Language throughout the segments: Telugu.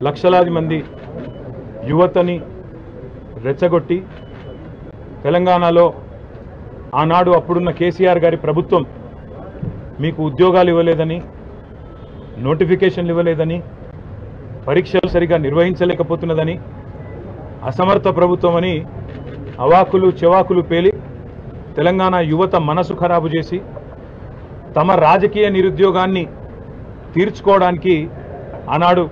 లక్షలాది మంది యువతని రెచ్చగొట్టి తెలంగాణలో ఆనాడు అప్పుడున్న కేసీఆర్ గారి ప్రభుత్వం మీకు ఉద్యోగాలు ఇవ్వలేదని నోటిఫికేషన్లు ఇవ్వలేదని పరీక్షలు సరిగా నిర్వహించలేకపోతున్నదని అసమర్థ ప్రభుత్వం అని అవాకులు చెవాకులు పేలి తెలంగాణ యువత మనసు ఖరాబు చేసి తమ రాజకీయ నిరుద్యోగాన్ని తీర్చుకోవడానికి ఆనాడు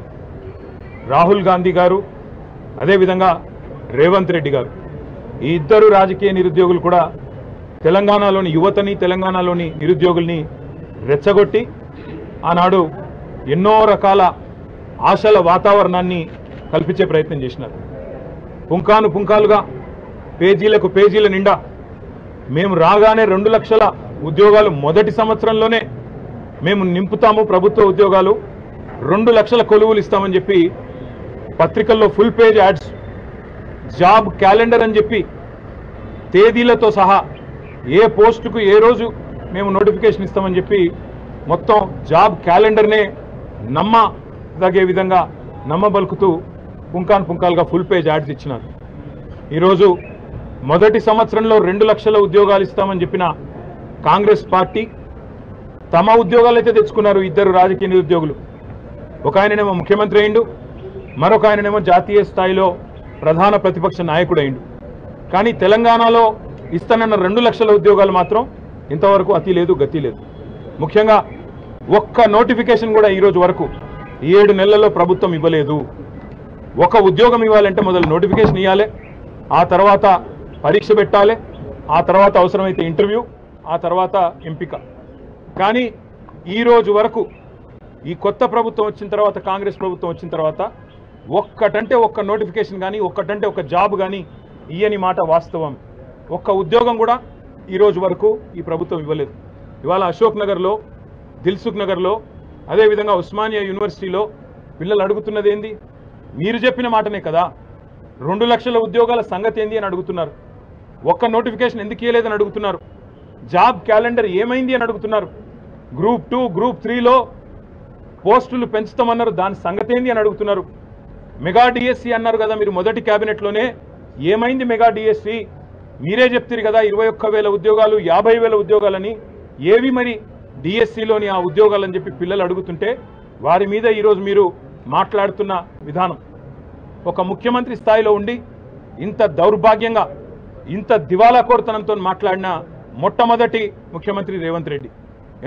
రాహుల్ గాంధీ గారు అదేవిధంగా రేవంత్ రెడ్డి గారు. ఈ ఇద్దరు రాజకీయ నిరుద్యోగులు కూడా తెలంగాణలోని యువతని తెలంగాణలోని నిరుద్యోగుల్ని రెచ్చగొట్టి ఆనాడు ఎన్నో రకాల ఆశల వాతావరణాన్ని కల్పించే ప్రయత్నం చేసినారు. పుంకాను పుంకాలుగా పేజీలకు పేజీల నిండా మేము రాగానే రెండు లక్షల ఉద్యోగాలు మొదటి సంవత్సరంలోనే మేము నింపుతాము ప్రభుత్వ ఉద్యోగాలు రెండు లక్షల కొలువులు ఇస్తామని చెప్పి పత్రికల్లో full page ads job calendar అని చెప్పి తేదీలతో సహా ఏ పోస్టుకు ఏ రోజు మేము నోటిఫికేషన్ ఇస్తామని చెప్పి మొత్తం జాబ్ క్యాలెండర్నే నమ్మదగే విధంగా నమ్మబలుకుతూ పుంకాన్ పుంకాలుగా ఫుల్ పేజ్ యాడ్స్ ఇచ్చినారు. ఈరోజు మొదటి సంవత్సరంలో రెండు లక్షల ఉద్యోగాలు ఇస్తామని చెప్పిన కాంగ్రెస్ పార్టీ తమ ఉద్యోగాలు అయితే తెచ్చుకున్నారు ఇద్దరు రాజకీయ నిరుద్యోగులు. ఒక ఆయననేమో ముఖ్యమంత్రి అయిండు మరొక ఆయననేమో జాతీయ స్థాయిలో ప్రధాన ప్రతిపక్ష నాయకుడు అయిండు కానీ తెలంగాణలో ఇస్తానన్న రెండు లక్షల ఉద్యోగాలు మాత్రం ఇంతవరకు అతి లేదు గతి లేదు. ముఖ్యంగా ఒక్క నోటిఫికేషన్ కూడా ఈ రోజు వరకు ఏడు నెలల్లో ప్రభుత్వం ఇవ్వలేదు. ఒక ఉద్యోగం ఇవ్వాలంటే మొదలు నోటిఫికేషన్ ఇవ్వాలి ఆ తర్వాత పరీక్ష పెట్టాలి ఆ తర్వాత అవసరమైతే ఇంటర్వ్యూ ఆ తర్వాత ఎంపిక. కానీ ఈ రోజు వరకు ఈ కొత్త ప్రభుత్వం వచ్చిన తర్వాత కాంగ్రెస్ ప్రభుత్వం వచ్చిన తర్వాత ఒక్కటంటే ఒక్క నోటిఫికేషన్ కానీ ఒక్కటంటే ఒక జాబ్ కానీ ఇయ్యని మాట వాస్తవం. ఒక్క ఉద్యోగం కూడా ఈ రోజు వరకు ఈ ప్రభుత్వం ఇవ్వలేదు. ఇవాళ అశోక్ నగర్లో దిల్సుఖ్ నగర్లో అదేవిధంగా ఉస్మానియా యూనివర్సిటీలో పిల్లలు అడుగుతున్నది ఏంది? మీరు చెప్పిన మాటనే కదా. రెండు లక్షల ఉద్యోగాల సంగతి ఏంది అని అడుగుతున్నారు. ఒక్క నోటిఫికేషన్ ఎందుకు ఇవ్వలేదని అడుగుతున్నారు? జాబ్ క్యాలెండర్ ఏమైంది అని అడుగుతున్నారు. గ్రూప్ టూ గ్రూప్ త్రీలో పోస్టులు పెంచుతామన్నారు. దాని సంగతి ఏంది అని అడుగుతున్నారు. మెగా డిఎస్సి అన్నారు కదా మీరు మొదటి క్యాబినెట్లోనే. ఏమైంది మెగా డిఎస్సి మీరే చెప్తారు కదా ఇరవై ఒక్క వేల ఉద్యోగాలు యాభై వేల ఉద్యోగాలని. ఏవి మరి డిఎస్సిలోని ఆ ఉద్యోగాలని చెప్పి పిల్లలు అడుగుతుంటే వారి మీద ఈరోజు మీరు మాట్లాడుతున్న విధానం. ఒక ముఖ్యమంత్రి స్థాయిలో ఉండి ఇంత దౌర్భాగ్యంగా ఇంత దివాలా కోరతనంతో మాట్లాడిన మొట్టమొదటి ముఖ్యమంత్రి రేవంత్ రెడ్డి.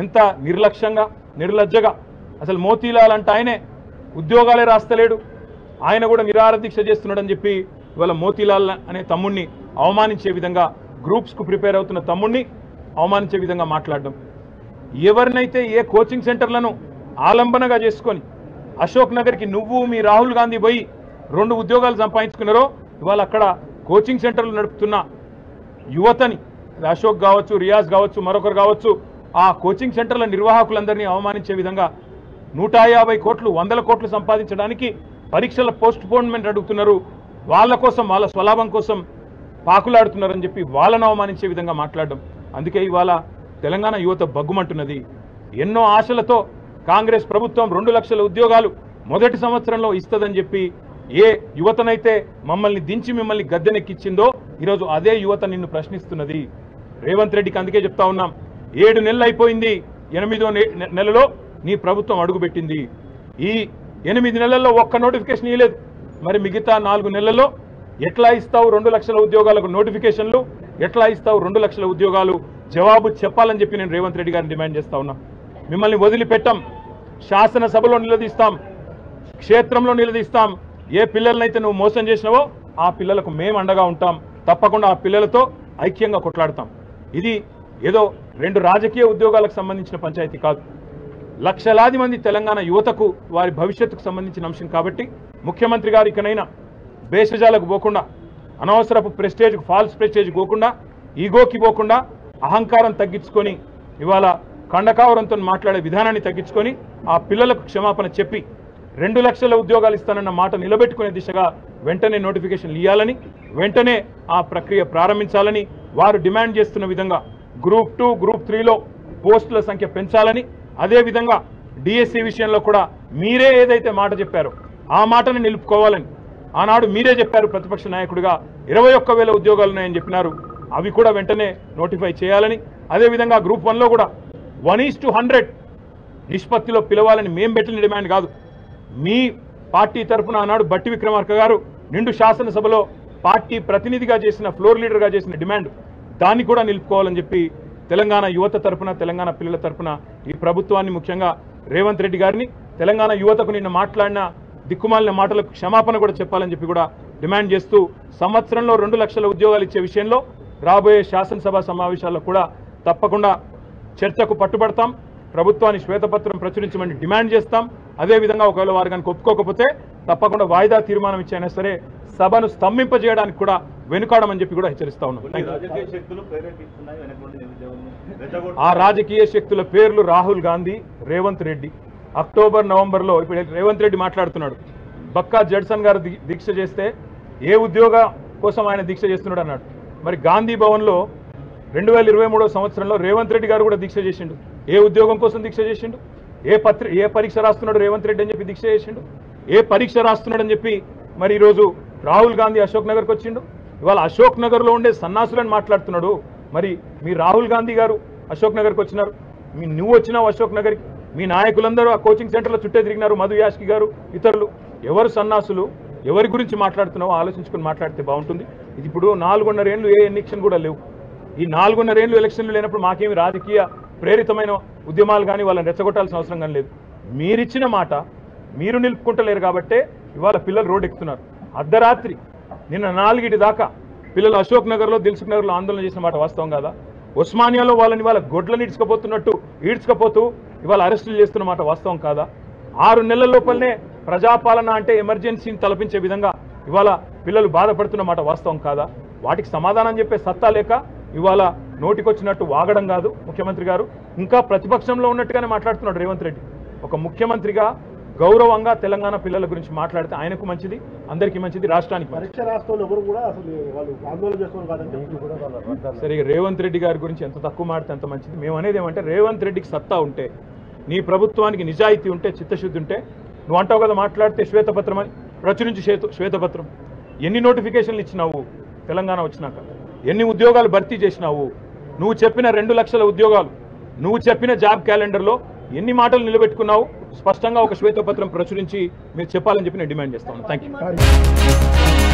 ఎంత నిర్లక్ష్యంగా నిర్లజ్జగా. అసలు మోతీలాల్ అంటే ఆయనే. ఉద్యోగాలే రాస్తలేడు. ఆయన కూడా నిరాహార దీక్ష చేస్తున్నాడని చెప్పి ఇవాళ మోతీలాల్ అనే తమ్ముణ్ణి అవమానించే విధంగా గ్రూప్స్కు ప్రిపేర్ అవుతున్న తమ్ముణ్ణి అవమానించే విధంగా మాట్లాడడం. ఎవరినైతే ఏ కోచింగ్ సెంటర్లను ఆలంబనగా చేసుకొని అశోక్ నగర్కి నువ్వు మీ రాహుల్ గాంధీ పోయి రెండు ఉద్యోగాలు సంపాదించుకున్నారో ఇవాళ అక్కడ కోచింగ్ సెంటర్లు నడుపుతున్న యువతని అశోక్ కావచ్చు రియాజ్ కావచ్చు మరొకరు కావచ్చు ఆ కోచింగ్ సెంటర్ల నిర్వాహకులందరినీ అవమానించే విధంగా నూట యాభై కోట్లు వందల కోట్లు సంపాదించడానికి పరీక్షల పోస్ట్ పోన్మెంట్ అడుగుతున్నారు. వాళ్ళ కోసం వాళ్ళ స్వలాభం కోసం పాకులాడుతున్నారని చెప్పి వాళ్ళను అవమానించే విధంగా మాట్లాడడం. అందుకే ఇవాళ తెలంగాణ యువత బగ్గుమంటున్నది. ఎన్నో ఆశలతో కాంగ్రెస్ ప్రభుత్వం రెండు లక్షల ఉద్యోగాలు మొదటి సంవత్సరంలో ఇస్తుందని చెప్పి ఏ యువతనైతే మమ్మల్ని దించి మిమ్మల్ని గద్దెనెక్కిచ్చిందో ఈరోజు అదే యువత నిన్ను ప్రశ్నిస్తున్నది. రేవంత్ రెడ్డికి అందుకే చెప్తా ఉన్నాం. ఏడు నెలలు అయిపోయింది. ఎనిమిదో నెలలో నీ ప్రభుత్వం అడుగుపెట్టింది. ఈ ఎనిమిది నెలల్లో ఒక్క నోటిఫికేషన్ ఇవ్వలేదు మరి మిగతా నాలుగు నెలల్లో ఎట్లా ఇస్తావు రెండు లక్షల ఉద్యోగాలకు నోటిఫికేషన్లు? ఎట్లా ఇస్తావు రెండు లక్షల ఉద్యోగాలు? జవాబు చెప్పాలని చెప్పి నేను రేవంత్ రెడ్డి గారిని డిమాండ్ చేస్తా ఉన్నా. మిమ్మల్ని వదిలిపెట్టాం. శాసనసభలో నిలదీస్తాం. క్షేత్రంలో నిలదీస్తాం. ఏ పిల్లలనైతే నువ్వు మోసం చేసినావో ఆ పిల్లలకు మేము అండగా ఉంటాం. తప్పకుండా ఆ పిల్లలతో ఐక్యంగా కొట్లాడతాం. ఇది ఏదో రెండు రాజకీయ ఉద్యోగాలకు సంబంధించిన పంచాయతీ కాదు. లక్షలాది మంది తెలంగాణ యువతకు వారి భవిష్యత్తుకు సంబంధించిన అంశం కాబట్టి ముఖ్యమంత్రి గారు ఇకనైనా భేషజాలకు పోకుండా అనవసరపు ప్రెస్టేజ్కు ఫాల్స్ ప్రెస్టేజ్ పోకుండా ఈగోకి పోకుండా అహంకారం తగ్గించుకొని ఇవాళ కండకావరంతో మాట్లాడే విధానాన్ని తగ్గించుకొని ఆ పిల్లలకు క్షమాపణ చెప్పి రెండు లక్షల ఉద్యోగాలు ఇస్తానన్న మాట నిలబెట్టుకునే దిశగా వెంటనే నోటిఫికేషన్లు ఇవ్వాలని వెంటనే ఆ ప్రక్రియ ప్రారంభించాలని వారు డిమాండ్ చేస్తున్న విధంగా గ్రూప్ టూ గ్రూప్ త్రీలో పోస్టుల సంఖ్య పెంచాలని అదేవిధంగా డిఎస్సి విషయంలో కూడా మీరే ఏదైతే మాట చెప్పారో ఆ మాటని నిలుపుకోవాలని ఆనాడు మీరే చెప్పారు ప్రతిపక్ష నాయకుడిగా ఇరవై ఒక్క వేల ఉద్యోగాలు ఉన్నాయని చెప్పినారు. అవి కూడా వెంటనే నోటిఫై చేయాలని అదేవిధంగా గ్రూప్ వన్లో కూడా వన్ ఈస్ టు హండ్రెడ్ నిష్పత్తిలో పిలవాలని మేం పెట్టిన డిమాండ్ కాదు. మీ పార్టీ తరఫున ఆనాడు బట్టి విక్రమార్క గారు నిండు శాసనసభలో పార్టీ ప్రతినిధిగా చేసిన ఫ్లోర్ లీడర్గా చేసిన డిమాండ్ దాన్ని కూడా నిలుపుకోవాలని చెప్పి తెలంగాణ యువత తరఫున తెలంగాణ పిల్లల తరఫున ఈ ప్రభుత్వాన్ని ముఖ్యంగా రేవంత్ రెడ్డి గారిని తెలంగాణ యువతకు నిన్న మాట్లాడిన దిక్కుమాలిన మాటలకు క్షమాపణ కూడా చెప్పాలని చెప్పి కూడా డిమాండ్ చేస్తూ సంవత్సరంలో రెండు లక్షల ఉద్యోగాలు ఇచ్చే విషయంలో రాబోయే శాసనసభ సమావేశాల్లో కూడా తప్పకుండా చర్చకు పట్టుబడతాం. ప్రభుత్వాన్ని శ్వేతపత్రం ప్రచురించమని డిమాండ్ చేస్తాం. అదేవిధంగా ఒకవేళ వారు కనుక ఒప్పుకోకపోతే తప్పకుండా వాయిదా తీర్మానం ఇచ్చైనా సరే సభను స్తంభింపజేయడానికి కూడా వెనుకాడమని చెప్పి కూడా హెచ్చరిస్తా ఉన్నాం. కొన్ని రాజకీయ శక్తులు ప్రేరేపిస్తున్నాయి వెనకబడి నిరుద్యోగుల్ని రెచ్చగొట్టు- ఆ రాజకీయ శక్తుల పేర్లు రాహుల్ గాంధీ రేవంత్ రెడ్డి. అక్టోబర్ నవంబర్లో ఇప్పుడు రేవంత్ రెడ్డి మాట్లాడుతున్నాడు. బక్కా జడ్సన్ గారు దీక్ష చేస్తే ఏ ఉద్యోగ కోసం ఆయన దీక్ష చేస్తున్నాడు అన్నాడు. మరి గాంధీ భవన్లో రెండు వేల ఇరవై మూడో సంవత్సరంలో రేవంత్ రెడ్డి గారు కూడా దీక్ష చేసిండు. ఏ ఉద్యోగం కోసం దీక్ష చేసిండు? ఏ పత్రి ఏ పరీక్ష రాస్తున్నాడు రేవంత్ రెడ్డి అని చెప్పి దీక్ష చేసిండు? ఏ పరీక్ష రాస్తున్నాడు అని చెప్పి మరి ఈరోజు రాహుల్ గాంధీ అశోక్ నగర్కి వచ్చిండు? ఇవాళ అశోక్ నగర్లో ఉండే సన్నాసులని మాట్లాడుతున్నాడు. మరి మీ రాహుల్ గాంధీ గారు అశోక్ నగర్కి వచ్చినారు? మీ నువ్వు వచ్చినావు అశోక్ నగర్కి? మీ నాయకులందరూ ఆ కోచింగ్ సెంటర్లో చుట్టే తిరిగినారు మధు యాష్కి గారు ఇతరులు. ఎవరు సన్నాసులు? ఎవరి గురించి మాట్లాడుతున్నావో? ఆలోచించుకొని మాట్లాడితే బాగుంటుంది. ఇది ఇప్పుడు నాలుగున్నర ఏళ్ళు ఏ ఎన్నిక్షన్ కూడా లేవు. ఈ నాలుగున్నర ఏళ్ళు ఎలక్షన్లు లేనప్పుడు మాకేమి రాజకీయ ప్రేరితమైన ఉద్యమాలు కానీ వాళ్ళని రెచ్చగొట్టాల్సిన అవసరం కానీ లేదు. మీరిచ్చిన మాట మీరు నిలుపుకుంటలేరు కాబట్టే ఇవాళ పిల్లలు రోడ్డు ఎక్కుతున్నారు. అర్ధరాత్రి నిన్న నాలుగిటి దాకా పిల్లలు అశోక్ నగర్లో దిల్సుఖ్ నగర్లో ఆందోళన చేసిన మాట వాస్తవం కాదా? ఉస్మానియాలో వాళ్ళని వాళ్ళ గొడ్లను ఇడ్చుకపోతున్నట్టు ఈడ్చుకపోతూ ఇవాళ అరెస్టులు చేస్తున్న మాట వాస్తవం కాదా? ఆరు నెలల లోపలనే ప్రజాపాలన అంటే ఎమర్జెన్సీని తలపించే విధంగా ఇవాళ పిల్లలు బాధపడుతున్న మాట వాస్తవం కాదా? వాటికి సమాధానం చెప్పే సత్తా లేక ఇవాళ నోటికొచ్చినట్టు వాగడం కాదు ముఖ్యమంత్రి గారు. ఇంకా ప్రతిపక్షంలో ఉన్నట్టుగానే మాట్లాడుతున్నాడు రేవంత్ రెడ్డి. ఒక ముఖ్యమంత్రిగా గౌరవంగా తెలంగాణ పిల్లల గురించి మాట్లాడితే ఆయనకు మంచిది అందరికీ మంచిది రాష్ట్రానికి పరీక్ష రాష్ట్రంలో ఎవరు కూడా అసలు వాళ్ళు ఆందోళన చెప్తున్నారు సరే రేవంత్ రెడ్డి గారి గురించి ఎంత తక్కువ మాడితే అంత మంచిది. మేము అనేది ఏమంటే రేవంత్ రెడ్డికి సత్తా ఉంటే నీ ప్రభుత్వానికి నిజాయితీ ఉంటే చిత్తశుద్ధి ఉంటే నువ్వు అంటావు కదా మాట్లాడితే శ్వేతపత్రం అని ప్రచురించి శ్వేత శ్వేతపత్రం. ఎన్ని నోటిఫికేషన్లు ఇచ్చినావు తెలంగాణ వచ్చినాక? ఎన్ని ఉద్యోగాలు భర్తీ చేసినావు? నువ్వు చెప్పిన రెండు లక్షల ఉద్యోగాలు నువ్వు చెప్పిన జాబ్ క్యాలెండర్లో ఎన్ని మాటలు నిలబెట్టుకున్నావు? స్పష్టంగా ఒక శ్వేతపత్రం ప్రచురించి మీరు చెప్పాలని చెప్పి నేను డిమాండ్ చేస్తాను థ్యాంక్ యూ